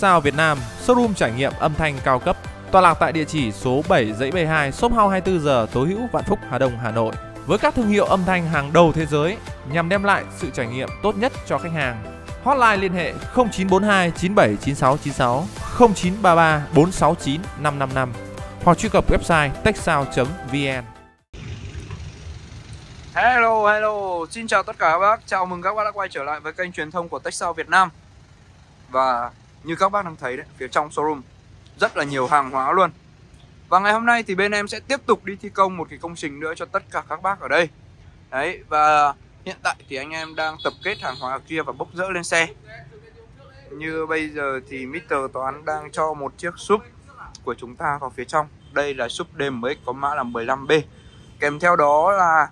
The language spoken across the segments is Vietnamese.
Sound Việt Nam, showroom trải nghiệm âm thanh cao cấp. Tọa lạc tại địa chỉ số 7 dãy 72, shop house 24 giờ, Tố Hữu, Vạn Phúc, Hà Đông, Hà Nội. Với các thương hiệu âm thanh hàng đầu thế giới nhằm đem lại sự trải nghiệm tốt nhất cho khách hàng. Hotline liên hệ 0942 979696 0933 469 555 hoặc truy cập website techsao.vn. Hello, hello, xin chào tất cả các bác, chào mừng các bác đã quay trở lại với kênh truyền thông của Techsao Việt Nam Và như các bác đang thấy đấy, phía trong showroom rất là nhiều hàng hóa luôn. Và ngày hôm nay thì bên em sẽ tiếp tục đi thi công một cái công trình nữa cho tất cả các bác ở đây. Đấy, và hiện tại thì anh em đang tập kết hàng hóa ở kia và bốc rỡ lên xe. Như bây giờ thì Mr. Toán đang cho một chiếc súp của chúng ta vào phía trong. Đây là súp DMX có mã là 15B Kèm theo đó là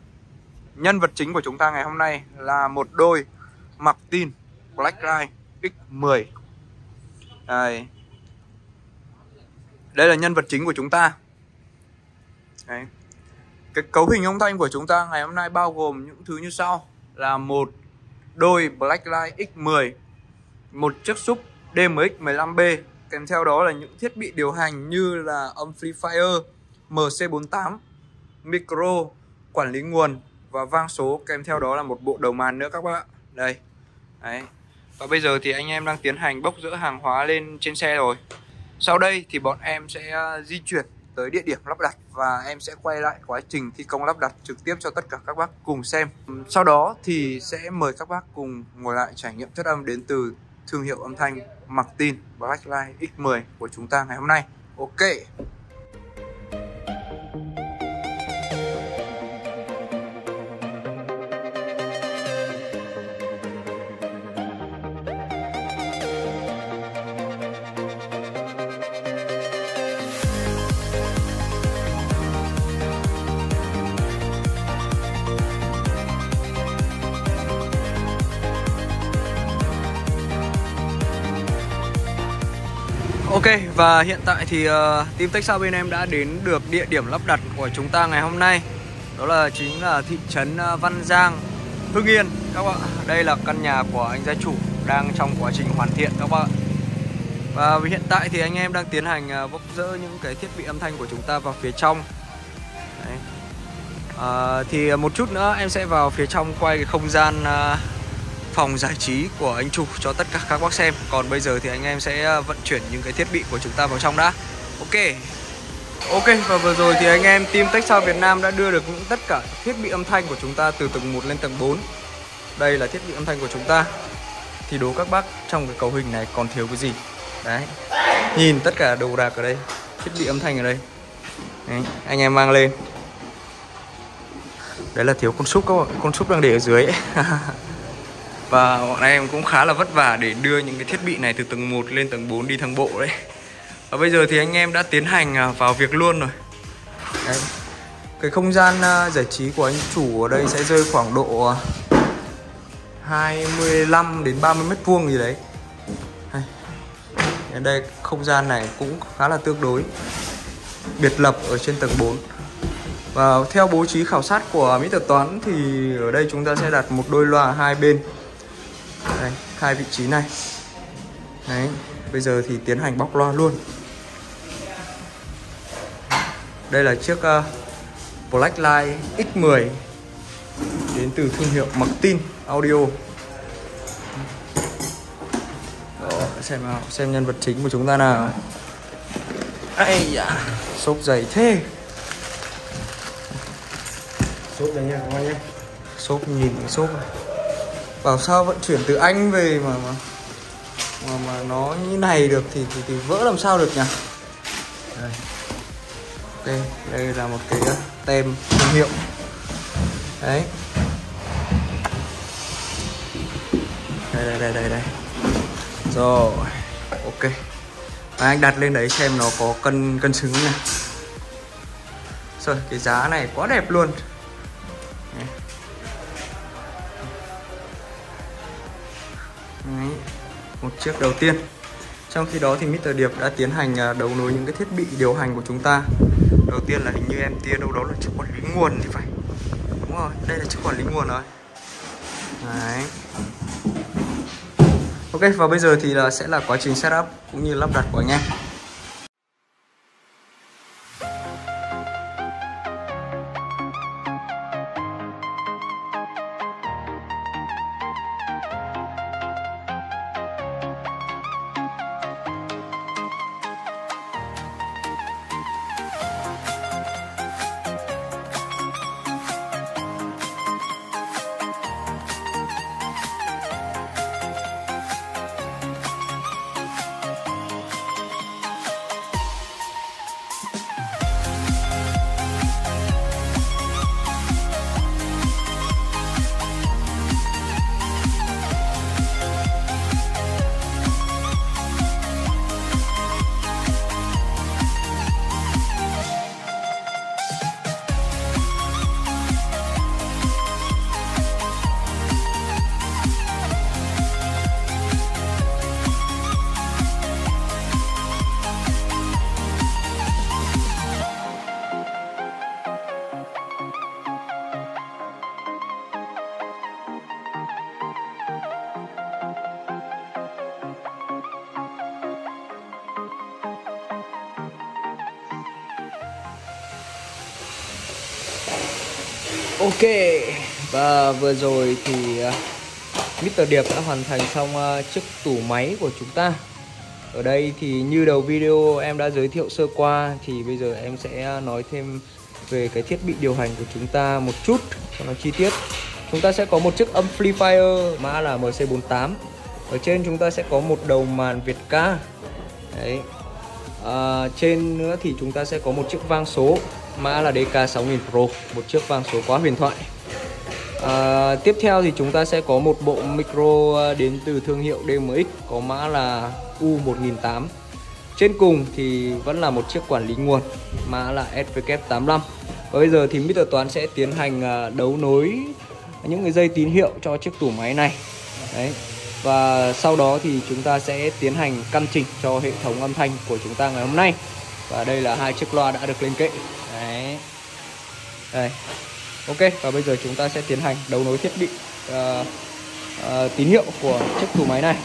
nhân vật chính của chúng ta ngày hôm nay là một đôi mặc tin Blackline X10 đây Đây là nhân vật chính của chúng ta. Đấy. Cái cấu hình âm thanh của chúng ta ngày hôm nay bao gồm những thứ như sau. Là một đôi Blacklight X10 Một chiếc súp DMX 15B Kèm theo đó là những thiết bị điều hành như là amplifier MC48 Micro, Quản lý nguồn và vang số, kèm theo đó là một bộ đầu màn nữa các bạn đây. Đấy và bây giờ thì anh em đang tiến hành bốc dỡ hàng hóa lên trên xe rồi. Sau đây thì bọn em sẽ à, di chuyển tới địa điểm lắp đặt và em sẽ quay lại quá trình thi công lắp đặt trực tiếp cho tất cả các bác cùng xem. Sau đó thì sẽ mời các bác cùng ngồi lại trải nghiệm chất âm đến từ thương hiệu âm thanh Martin Blacklight X10 của chúng ta ngày hôm nay. Ok. Và hiện tại thì uh, team Texas bên em đã đến được địa điểm lắp đặt của chúng ta ngày hôm nay. Đó là chính là thị trấn ờ, Văn Giang, Hưng Yên. Các bạn Đây là căn nhà của anh gia chủ đang trong quá trình hoàn thiện các bạn. Và hiện tại thì anh em đang tiến hành ờ, bốc rỡ những cái thiết bị âm thanh của chúng ta vào phía trong. Đấy. Uh, thì một chút nữa em sẽ vào phía trong quay cái không gian uh, phòng giải trí của anh Chu cho tất cả các bác xem. Còn bây giờ thì anh em sẽ ờ, vận chuyển những cái thiết bị của chúng ta vào trong đã. Ok. Ok và vừa rồi thì anh em team Texas Việt Nam đã đưa được những tất cả thiết bị âm thanh của chúng ta từ tầng 1 lên tầng 4 Đây là thiết bị âm thanh của chúng ta. Thì đố các bác trong cái cấu hình này còn thiếu cái gì? Đấy. Nhìn tất cả đồ đạc ở đây Thiết bị âm thanh ở đây. Đấy, Anh em mang lên. Đấy là thiếu con súp các bạn Con súp đang để ở dưới ấy. Và bọn em cũng khá là vất vả để đưa những cái thiết bị này từ tầng 1 lên tầng 4 đi thang bộ đấy. Và bây giờ thì anh em đã tiến hành à, vào việc luôn rồi. Đấy. Cái không gian à, giải trí của anh chủ ở đây sẽ rơi khoảng độ à, 25 đến 30 mét vuông gì đấy. Ở đây, không gian này cũng khá là tương đối biệt lập ở trên tầng 4 và theo bố trí khảo sát của Mỹ thuật Toán thì ở đây chúng ta sẽ đặt một đôi loa hai bên đây hai vị trí này. Đấy bây giờ thì tiến hành bóc loa luôn. Đây là chiếc uh, Blacklight X10 đến từ thương hiệu Martin Audio. Đó, xem nào xem nhân vật chính của chúng ta nào. Ai da xốp dày thế. Xốp đây nha các bạn nhé. Xốp nhìn cái xốp này bảo sao vận chuyển từ anh về mà mà mà, mà nó như này được thì, thì thì vỡ làm sao được nhỉ? Đây. ok đây là một cái ờ, tem thương hiệu. Đấy. Đây đây đây đây đây. Rồi ok. Và anh đặt lên đấy xem nó có cân cân xứng này rồi cái giá này quá đẹp luôn. Một chiếc đầu tiên. Trong khi đó thì Mr. Điệp đã tiến hành à, đấu nối những cái thiết bị điều hành của chúng ta. Đầu tiên là hình như em tia đâu đó là chiếc quản lý nguồn thì phải. Đúng rồi, đây là chiếc quản lý nguồn rồi. Đấy. Ok, và bây giờ thì là sẽ là quá trình setup cũng như lắp đặt của anh em. Ok và vừa rồi thì à, Mr. Điệp đã hoàn thành xong à, chiếc tủ máy của chúng ta. Ở đây thì như đầu video em đã giới thiệu sơ qua Thì bây giờ em sẽ à, nói thêm về cái thiết bị điều hành của chúng ta một chút cho nó chi tiết. Chúng ta sẽ có một chiếc amplifier mã là MC48 Ở trên chúng ta sẽ có một đầu màn Việt ca. Đấy. À, Trên nữa thì chúng ta sẽ có một chiếc vang số mã là DK6000 Pro một chiếc vang số quá huyền thoại. À, tiếp theo thì chúng ta sẽ có một bộ micro à, đến từ thương hiệu DMX có mã là U1008 trên cùng thì vẫn là một chiếc quản lý nguồn mã là SVK85 và bây giờ thì Mr. Toán sẽ tiến hành à, đấu nối những cái dây tín hiệu cho chiếc tủ máy này. Đấy. Và sau đó thì chúng ta sẽ tiến hành căn chỉnh cho hệ thống âm thanh của chúng ta ngày hôm nay. Và đây là hai chiếc loa đã được lên kệ đây. Ok và bây giờ chúng ta sẽ tiến hành đấu nối thiết bị uh, uh, tín hiệu của chiếc tủ máy này.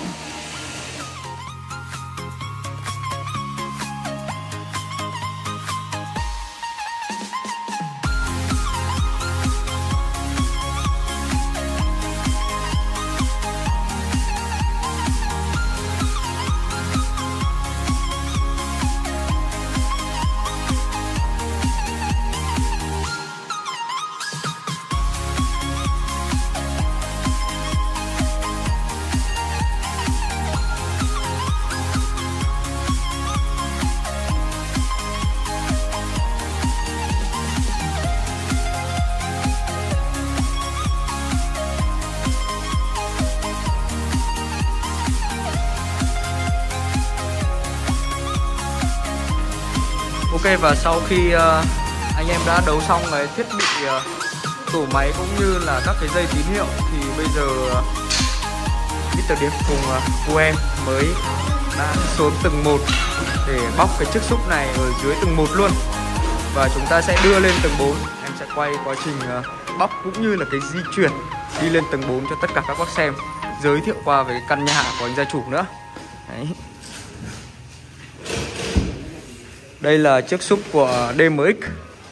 Khi uh, anh em đã đấu xong cái thiết bị uh, tủ máy cũng như là các cái dây tín hiệu thì bây giờ ờ, uh, Mr. Điệp cùng uh, cô em mới đã xuống từng một để bóc cái chiếc xúc này ở dưới từng một luôn và chúng ta sẽ đưa lên tầng 4 em sẽ quay quá trình uh, bóc cũng như là cái di chuyển đi lên tầng 4 cho tất cả các bác xem giới thiệu qua về cái căn nhà của anh gia chủ nữa Đấy. Đây là chiếc súp của DMX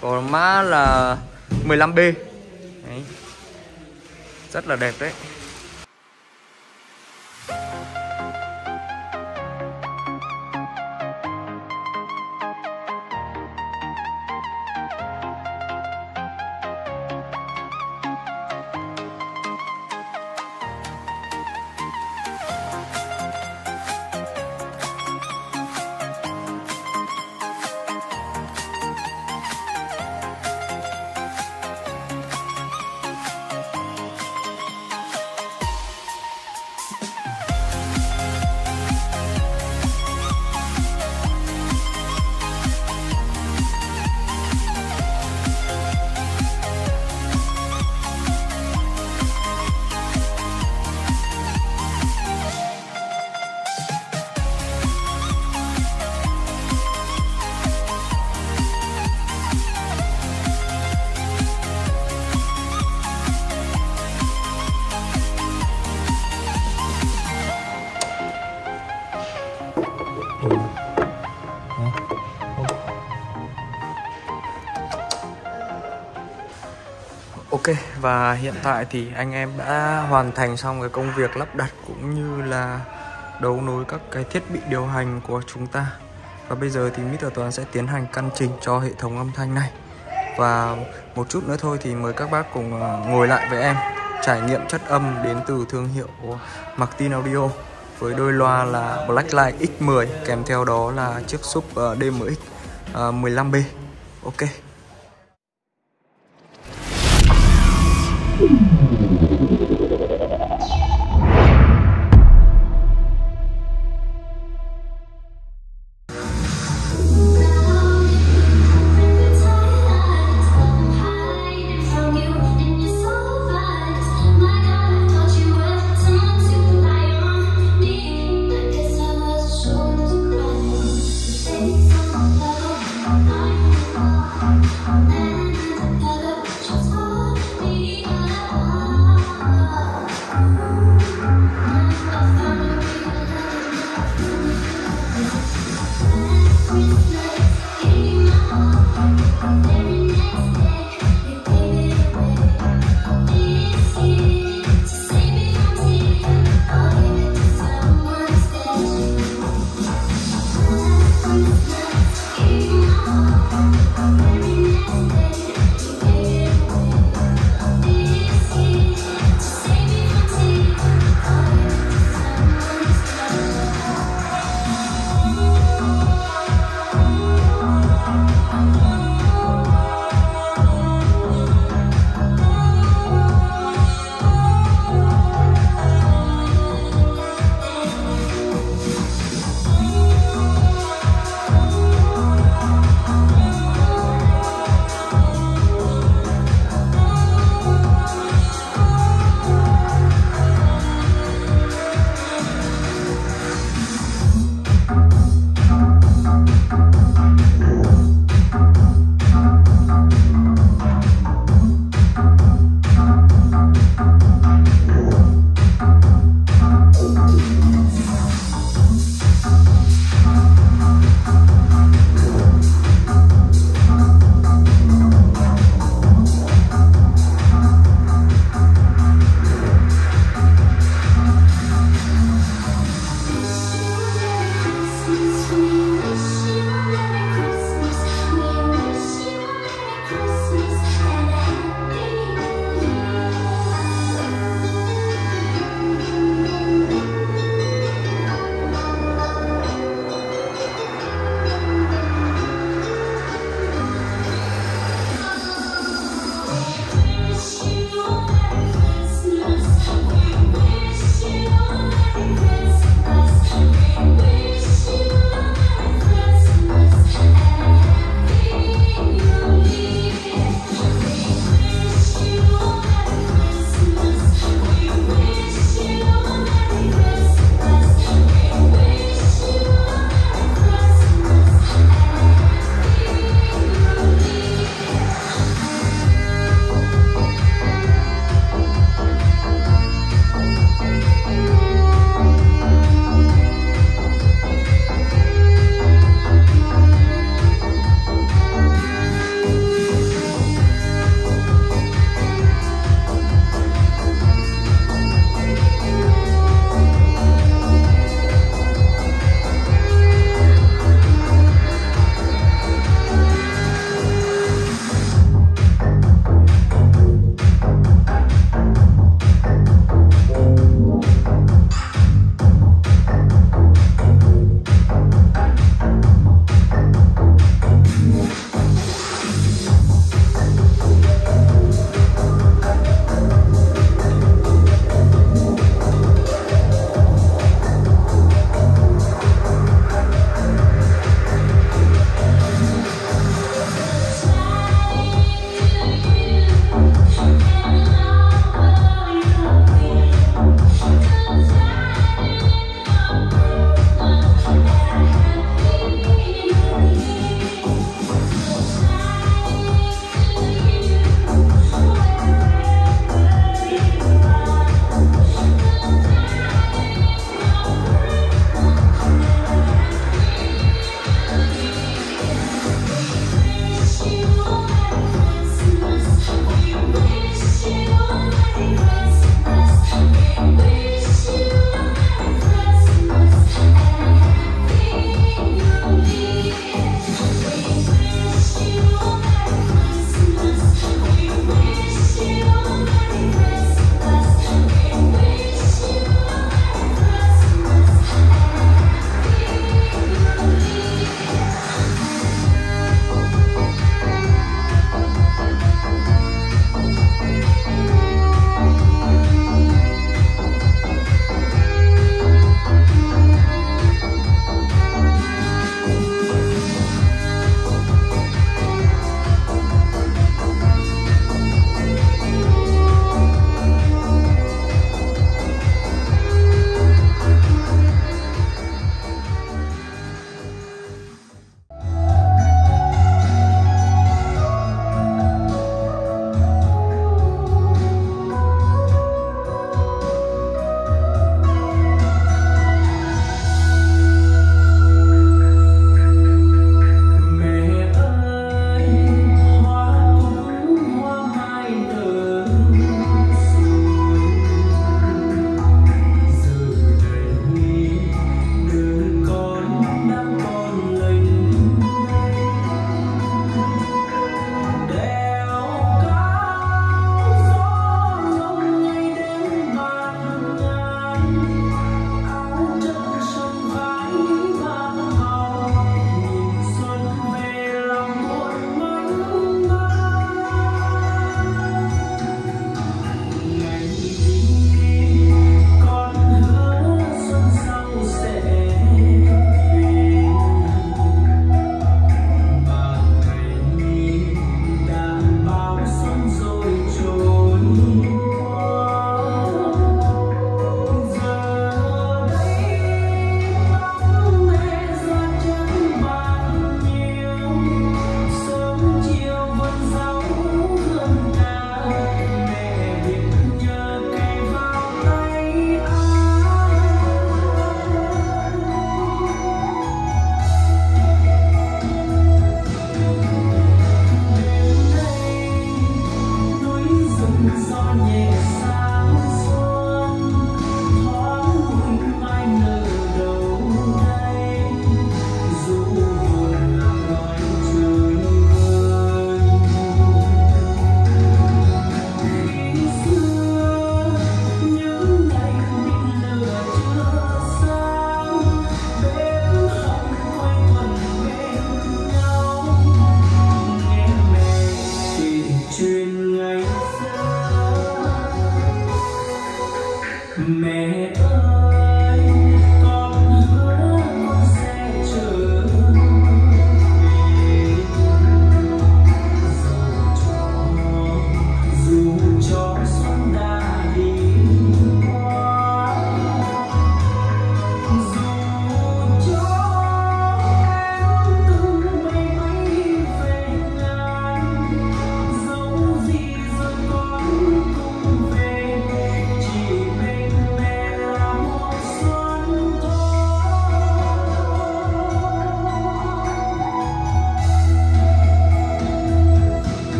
Có mã là 15B đấy. Rất là đẹp đấy và hiện tại thì anh em đã hoàn thành xong cái công việc lắp đặt cũng như là đấu nối các cái thiết bị điều hành của chúng ta. Và bây giờ thì Mr. Toàn sẽ tiến hành căn chỉnh cho hệ thống âm thanh này. Và một chút nữa thôi thì mời các bác cùng ờ, ngồi lại với em, trải nghiệm chất âm đến từ thương hiệu Martin Audio với đôi loa là Blacklight X10 kèm theo đó là chiếc sub DMX 15B ok.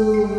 Oh.